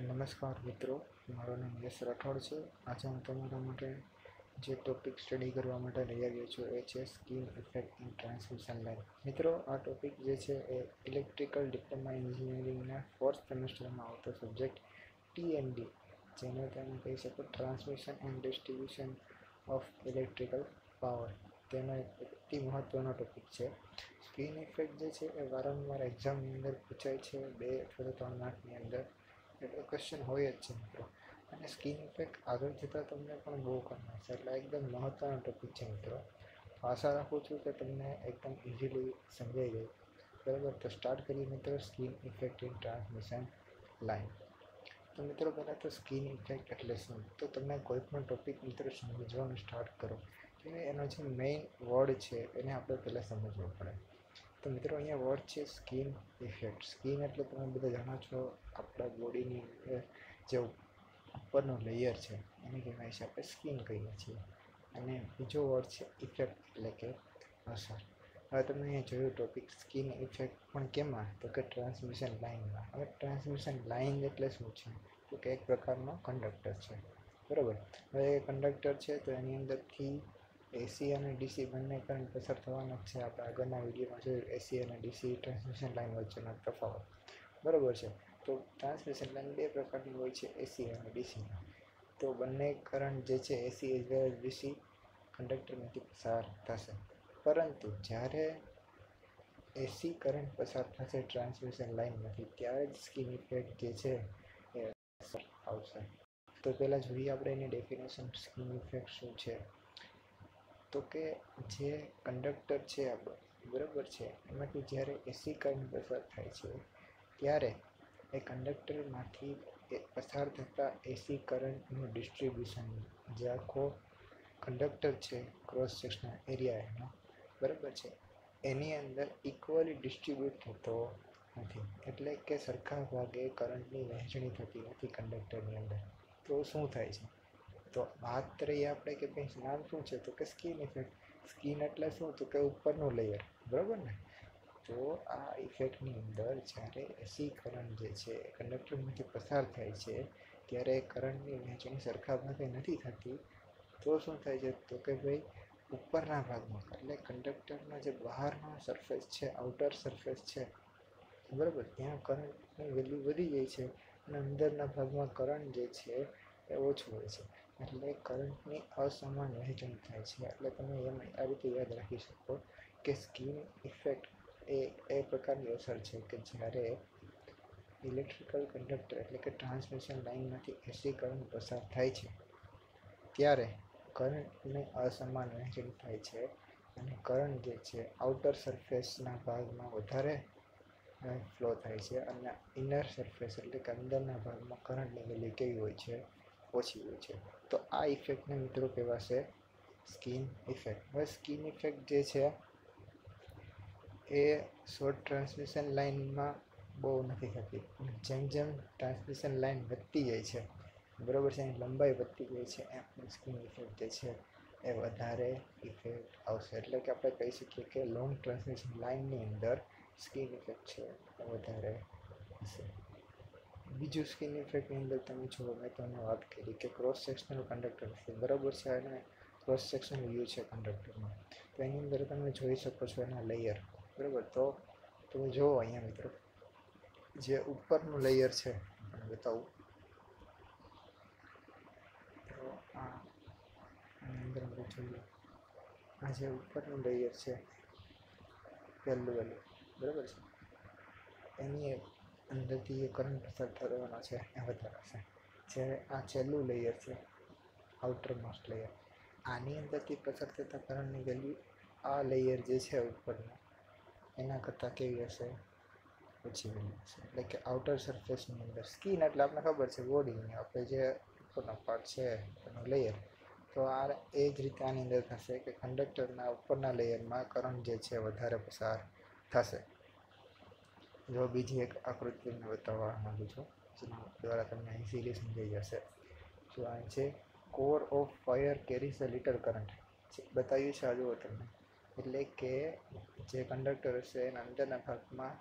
નમસ્કાર મિત્રો, મારું નામ યશ રાઠોડ છે. આજે હું તમારા માટે જે ટોપિક સ્ટડી કરવા માટે લઈ આવ્યો છું, એ છે skin effect in transmission line મિત્રો, આ ટોપિક જે છે એ ઇલેક્ટ્રિકલ ડિપ્લોમા એન્જિનિયરિંગના ફોર્થ સેમેસ્ટરમાં આવતો સબ્જેક્ટ ટીએનડી જેને તમે કહી શકો transmission and distribution of electrical power તેનો એક અતિ મહત્ત્વનો ટોપિક છે. સ્કીન ઇફેક્ટ જે છે એ વારંવાર એક્ઝામની અંદર પૂછાય છે, બે અથવા ત્રણ માર્કની અંદર. ક્વેશ્ચન હોય જ છે મિત્રો. અને સ્કીન ઇફેક્ટ આગળ જતાં તમને પણ બહુ કામ આવશે એટલે એકદમ મહત્ત્વનો ટોપિક છે મિત્રો. આશા રાખું છું કે તમને એકદમ ઇઝીલી સમજાઈ જાય બરાબર? તો સ્ટાર્ટ કરીએ મિત્રો skin effect in transmission line તો મિત્રો પહેલાં તો સ્કીન ઇફેક્ટ એટલે શું? તો તમે કોઈ પણ ટોપિક મિત્રો સમજવાનું સ્ટાર્ટ કરો. કે એનો જે મેઇન વર્ડ છે એને આપણે પહેલાં સમજવો પડે. તો મિત્રો અહીંયા વર્ડ છે, સ્કીન ઇફેક્ટ. સ્કીન એટલે તમે બધા જાણો છો, આપણા બોડીની અંદર જે ઉપરનો લેયર છે, એને કહેવાય છે આપણે સ્કીન કહીએ છીએ. અને બીજો વર્ડ છે ઇફેક્ટ એટલે કે અસર. હવે તમે અહીંયા જોયું ટોપિક સ્કીન ઇફેક્ટ પણ કેમાં? તો કે ટ્રાન્સમિશન લાઇનમાં હવે ટ્રાન્સમિશન લાઇન એટલે શું છે? તો કે એક પ્રકારનો કંડક્ટર છે. બરાબર? હવે એ કંડક્ટર છે તો એની અંદરથી એસી અને ડીસી બંને કરંટ પસાર થવાનો છે. આપણે આગળના વિડીયોમાં જોયું એસી અને ડીસી ટ્રાન્સમિશન લાઇન વચ્ચેનો તફાવત. બરાબર છે. તો ટ્રાન્સમિશન લાઇન બે પ્રકારની હોય છે એસી અને ડીસી તો બંને કરંટ જે છે એસી એઝ વેલ ડીસી કંડક્ટરમાંથી પસાર થશે. પરંતુ જ્યારે એસી કરંટ પસાર થશે ટ્રાન્સમિશન લાઇનમાંથી ત્યારે જ સ્કીન ઇફેક્ટ જે છે, એ આવશે. તો પહેલાં જોઈએ આપણે એની ડેફિનેશન સ્કીન ઇફેક્ટ શું છે. તો કે જે કંડક્ટર છે આપણો, બરાબર છે? એમાંથી જ્યારે એસી કરંટ પસાર થાય છે, ત્યારે એ કંડક્ટરમાંથી એ પસાર થતા એસી કરંટનું ડિસ્ટ્રીબ્યુશન જે આખો કંડક્ટર છે ક્રોસ સેક્શનલ એરિયા એનો, બરાબર છે? એની અંદર ઇક્વલી ડિસ્ટ્રીબ્યુટ થતો નથી. એટલે કે સરખા ભાગે કરંટની વહેંચણી થતી નથી કંડક્ટરની અંદર. તો શું થાય છે? તો વાત રહી આપણે કે ભાઈ નામ શું છે? તો કે સ્કીન ઇફેક્ટ સ્કીન એટલે શું? તો કે ઉપરનું લેયર બરાબર ને? તો આ ઇફેક્ટની અંદર જ્યારે એસી કરંટ જે છે કંડક્ટરમાંથી પસાર થાય છે, ત્યારે કરંટની વહેંચણી સરખા ભાગે નથી થતી, તો શું થાય છે? તો કે ભાઈ ઉપરના ભાગમાં, એટલે કંડક્ટરનો જે બહારનો સરફેસ છે આઉટર સરફેસ છે, બરાબર? ત્યાં કરંટની વેલ્યુ વધી જાય છે અને અંદરના ભાગમાં કરંટ જે છે એ ઓછું હોય છે. એટલે કરંટની અસમાન વહેંચણી થાય છે. એટલે તમે એમ આ રીતે યાદ રાખી શકો કે સ્કીન ઇફેક્ટ એ એ પ્રકારની અસર છે કે જ્યારે ઇલેક્ટ્રિકલ કંડક્ટર એટલે કે ટ્રાન્સમિશન લાઇનમાંથી એસી કરંટ પસાર થાય છે, ત્યારે કરંટને અસમાન વહેંચણી થાય છે અને કરંટ જે છે આઉટર સરફેસના ભાગમાં વધારે ફ્લો થાય છે અને ઇનર સરફેસ એટલે કે અંદરના ભાગમાં કરંટની વેલ્યુ કેવી હોય છે ઓછી હોય છે. તો આ ઇફેક્ટને મિત્રો કહેવાશે સ્કીન ઇફેક્ટ હવે સ્કીન ઇફેક્ટ જે છે, એ શોર્ટ ટ્રાન્સમિશન લાઇનમાં બહુ નથી થતી. જેમ જેમ ટ્રાન્સમિશન લાઇન વધતી જાય છે, બરાબર છે, એની લંબાઈ વધતી જાય છે, એમ સ્કીન ઇફેક્ટ જે છે, એ વધારે ઇફેક્ટ આવશે. એટલે કે આપણે કહી શકીએ કે લોંગ ટ્રાન્સમિશન લાઇનની અંદર સ્કીન ઇફેક્ટ છે વધારે હશે. બીજું સ્કીન ઇફેક્ટની અંદર તમે જુઓ, મેં તમને વાત કરી કે ક્રોસ સેક્શનલ કંડક્ટર છે. બરાબર છે અને ક્રોસ સેક્શનલ વ્યૂ છે કંડક્ટરમાં તો એની અંદર તમે જોઈ શકો છો એના લેયર બરાબર? તો તમે જુઓ અહીંયા મિત્રો, જે ઉપરનું લેયર છે, તમને બતાવું. તો આની અંદર આપણે જોઈએ. આ જે ઉપરનું લેયર છે પહેલું વહેલું બરાબર છે? એની અંદરથી એ કરંટ પસાર થવાનો છે, એ વધારાશે જ્યારે આ છેલ્લું લેયર છે આઉટર મોસ્ટ લેયર આની અંદરથી પસાર થતા કરંટની વેલ્યુ આ લેયર જે છે ઉપરનું, એના કરતાં કેવી હશે? ઓછી વેલ્યુ હશે. એટલે કે આઉટર સરફેસની અંદર. સ્કીન એટલે આપણને ખબર છે બોડીની આપણે જે ઉપરનો પાર્ટ છે એનો લેયર તો આ એ જ રીતે આની અંદર થશે કે કંડક્ટરના ઉપરના લેયરમાં કરંટ જે છે, વધારે પસાર થશે. જો બીજી એક આકૃતિ તમને બતાવવા માગું છું, જેના દ્વારા તમને ઇઝીલી સમજાઈ જશે. જો આ છે core of fire carries a little current બતાવ્યું છે આ જુઓ તમને. એટલે કે જે કંડક્ટર હશે એના અંદરના ભાગમાં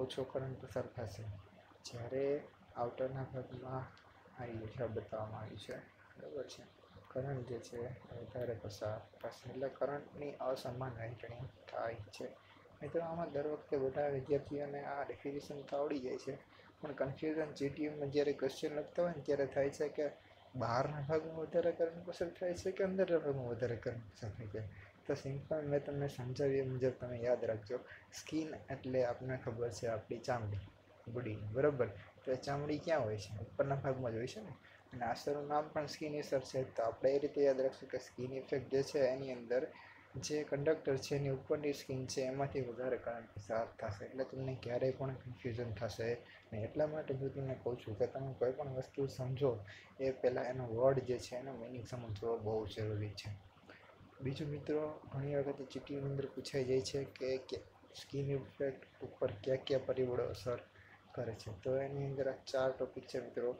ઓછો કરંટ પસાર થશે. જ્યારે આઉટરના ભાગમાં આવી યોજના બતાવવામાં આવ્યું છે. બરાબર છે? કરંટ જે છે વધારે પસાર થશે. એટલે કરંટની અસમાન વહેંચણી થાય છે. મિત્રો આમાં દર વખતે બધા વિદ્યાર્થીઓને આ ડેફિનેશન તો આવડી જાય છે. પણ કન્ફ્યુઝન જીટીયુમાં જ્યારે ક્વેશ્ચન લખતા હોય ને ત્યારે થાય છે કે બહારના ભાગમાં વધારે પસાર થાય છે કે અંદરના ભાગમાં વધારે પસાર થાય છે? તો સિમ્પલ મેં તમને સમજાવ્યા મુજબ તમે યાદ રાખજો. સ્કિન એટલે આપણને ખબર છે આપણી ચામડી. બોડી બરાબર? તો એ ચામડી ક્યાં હોય છે? ઉપરના ભાગમાં જ હોય છે ને? અને આસરનું નામ પણ સ્કિન અસર છે. તો આપણે એ રીતે યાદ રાખશું કે સ્કિન ઇફેક્ટ જે છે એની અંદર જે કંડક્ટર છે, એની ઉપરની સ્કીન છે, એમાંથી વધારે કરંટ પસાર થશે. એટલે તમને ક્યારેય પણ કન્ફ્યુઝન થશે ને એટલા માટે હું તમને કહું છું કે તમે કોઈ પણ વસ્તુ સમજો, એ પહેલાં એનો વર્ડ જે છે, એનો મિનિંગ સમજવો બહુ જરૂરી છે. બીજું મિત્રો, ઘણી વખત ચીટીની અંદર પૂછાઈ જાય છે કે સ્કીન ઇફેક્ટ ઉપર કયા કયા પરિબળો અસર કરે છે. તો એની અંદર આ ચાર ટોપિક છે મિત્રો.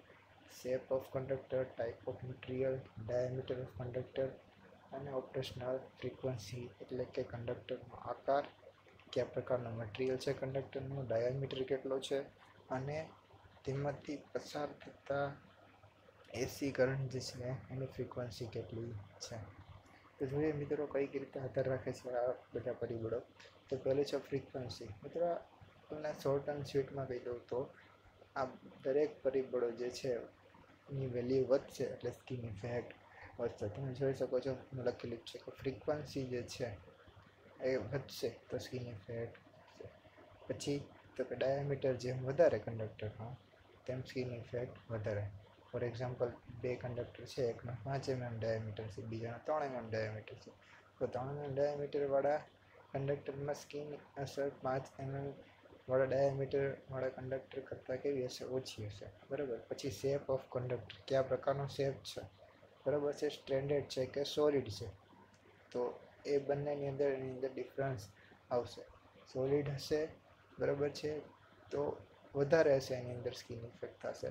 Shape of conductor type of material diameter of conductor અને ઓપરેશનલ ફ્રીક્વન્સી એટલે કે કંડક્ટરનો આકાર, કયા પ્રકારનું મટીરિયલ છે કંડક્ટરનું ડાયામીટર કેટલો છે અને તેમાંથી પસાર થતા એસી કરંટ જે છે એની ફ્રીક્વન્સી કેટલી છે. તો જોઈએ મિત્રો કઈ રીતે આધાર રાખે છે આ બધા પરિબળો. તો પહેલું છે ફ્રીક્વન્સી. મિત્રો તમને શોર્ટ ટર્મ સ્વીટમાં કહી દઉં તો આ દરેક પરિબળો જે છે એની વેલ્યુ વધશે એટલે સ્કીન ઇફેક્ટ વધશે તમે જોઈ શકો છો હું લખેલું છે કે ફ્રીક્વન્સી જે છે એ વધશે તો સ્કીન ઇફેક્ટ પછી તો કે ડાયામીટર જેમ વધારે કંડક્ટરમાં તેમ સ્કીન ઇફેક્ટ વધારે ફોર એક્ઝામ્પલ બે કંડક્ટર છે એકનો પાંચ એમએમ ડાયામીટર છે બીજાનો ત્રણ એમએમ ડાયામીટર છે તો ત્રણ એમએમ ડાયામીટરવાળા કંડક્ટરમાં સ્કીન અસર પાંચ એમએમ વાળા ડાયામીટરવાળા કંડક્ટર કરતાં કેવી હશે ઓછી હશે બરાબર પછી શેપ ઓફ કંડક્ટર કયા પ્રકારનો શેપ છે બરાબર છે સ્ટેન્ડર્ડ છે કે સોલિડ છે, તો એ બંનેની અંદર એની અંદર ડિફરન્સ આવશે. સોલિડ હશે, બરાબર છે, તો વધારે હશે એની અંદર સ્કિન ઇફેક્ટ થશે.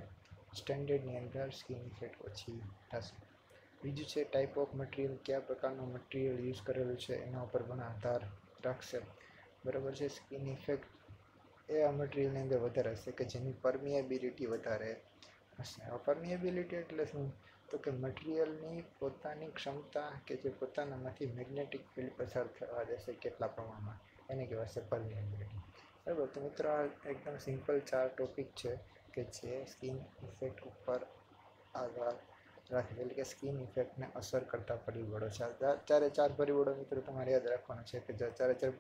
સ્ટેન્ડર્ડની અંદર સ્કિન ઇફેક્ટ ઓછી થશે. બીજું છે ટાઈપ ઓફ મટીરિયલ કયા પ્રકારનું મટીરિયલ યુઝ કરેલું છે, એના ઉપર પણ આધાર રાખશે. બરાબર છે સ્કિન ઇફેક્ટ એ આ મટીરિયલની અંદર વધારે હશે કે જેની પરમિએબિલિટી વધારે હશે એબિલિટી એટલે શું? તો કે મટીરિયલની પોતાની ક્ષમતા કે જે પોતાનામાંથી મેગ્નેટિક ફિલ્ડ પસાર થવા દેશે કેટલા પ્રમાણમાં? એને કહેવાશે પરમિએબિલિટી બરાબર? તો મિત્રો, આ એકદમ સિમ્પલ ચાર ટોપિક છે કે જે સ્કિન ઇફેક્ટ ઉપર આધાર રાખે. એટલે કે સ્કિન ઇફેક્ટને અસર કરતા પરિબળો છે. ચારે ચાર પરિબળો મિત્રો તમારે યાદ રાખવાના છે કે ચારે ચાર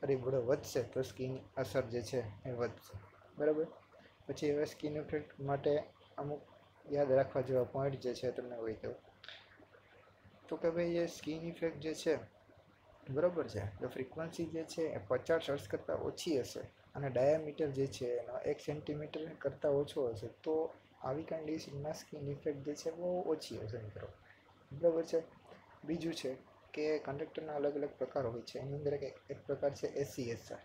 પરિબળો વધશે તો સ્કિન અસર જે છે એ વધશે. બરાબર? પછી હવે સ્કિન ઇફેક્ટ માટે અમુક યાદ રાખવા જેવા પોઈન્ટ જે છે તમને હોય તો. તો કે ભાઈ એ સ્કિન ઇફેક્ટ જે છે, બરાબર છે? તો ફ્રીક્વન્સી જે છે એ પચાસ હર્ટ્ઝ કરતાં ઓછી હશે અને ડાયામીટર જે છે એનો એક સેન્ટીમીટર કરતાં ઓછો હશે. તો આવી કન્ડિશનમાં સ્કિન ઇફેક્ટ જે છે બહુ ઓછી હશે મિત્રો. બરાબર છે? બીજું છે કે કંડક્ટરના અલગ અલગ પ્રકાર હોય છે. એની અંદર એક પ્રકાર છે એસીએસઆર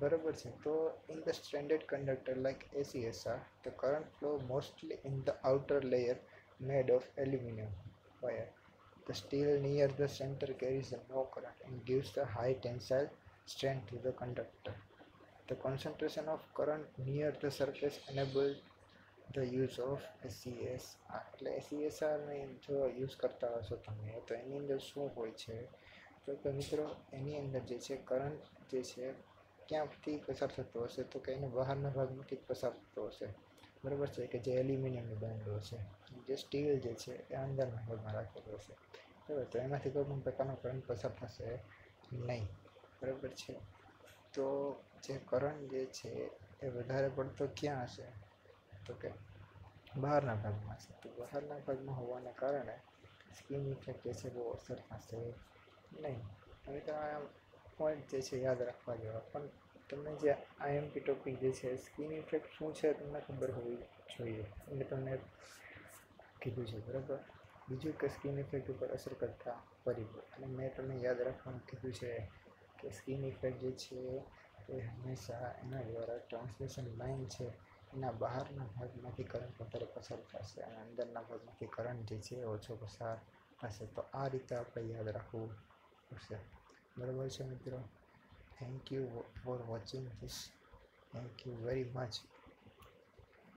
બરાબર છે તો in the standard conductor like ACSR the current flow mostly in the outer layer made of aluminium wire The steel near the center carries no current and gives the high tensile strength to the conductor. The concentration of current near the surface enables the use of SCSR. એટલે SCSRને જો use કરતા હશો તમે તો એની અંદર શું હોય છે તો મિત્રો એની અંદર જે છે કરંટ જે છે ક્યાંથી પસાર થતો હશે તો કે બહારના ભાગમાંથી પસાર થતો હશે. બરાબર છે કે જે એલ્યુમિનિયમનો બનેલો છે જે સ્ટીલ જે છે એ અંદરના ભાગમાં રાખેલો હશે. બરાબર તો એમાંથી કોઈ પણ પ્રકારનો કરંટ પસાર થશે નહીં. બરાબર છે. તો જે કરંટ જે છે એ વધારે પડતો ક્યાં હશે? તો કે બહારના ભાગમાં છે તો બહારના ભાગમાં હોવાને કારણે સ્કિન ઇફેક્ટ જે છે બહુ અસર થશે નહીં. હવે તમારા પોઈન્ટ જે છે યાદ રાખવા જેવા પણ તમને જે આઈએમપી ટોપિક જે છે સ્કિન ઇફેક્ટ શું છે તમને ખબર હોવી જોઈએ? એટલે તમને કીધું છે, બરાબર? બીજું કે સ્કિન ઇફેક્ટ ઉપર અસર કરતા પરિબળ. અને મેં તમને યાદ રાખવાનું કીધું છે કે સ્કિન ઇફેક્ટ જે છે, એ હંમેશા એના દ્વારા ટ્રાન્સલેશન લાઇન છે, એના બહારના ભાગમાંથી કરંટ વધારે પસાર થશે અને અંદરના ભાગમાંથી કરંટ જે છે, એ ઓછો પસાર થશે. તો આ રીતે આપણે યાદ રાખવું પડશે. બરાબર છે મિત્રો. Thank you for watching this thank you very much